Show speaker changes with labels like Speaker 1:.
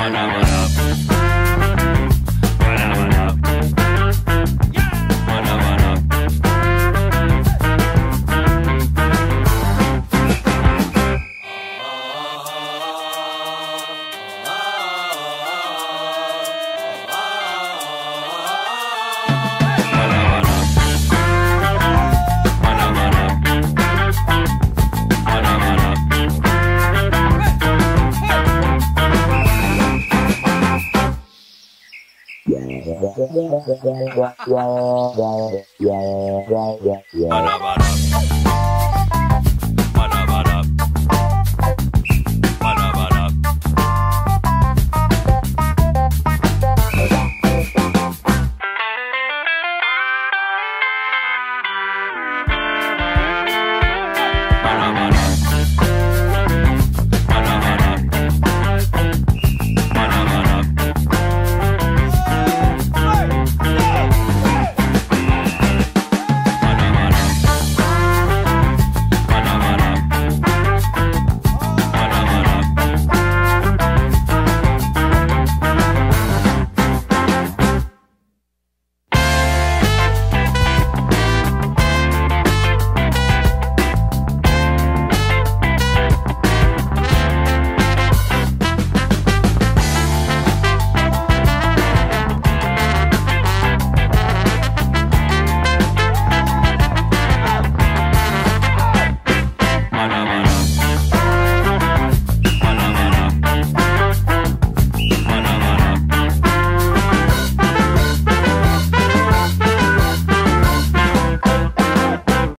Speaker 1: Ba-da-ba-da. Bara, bara.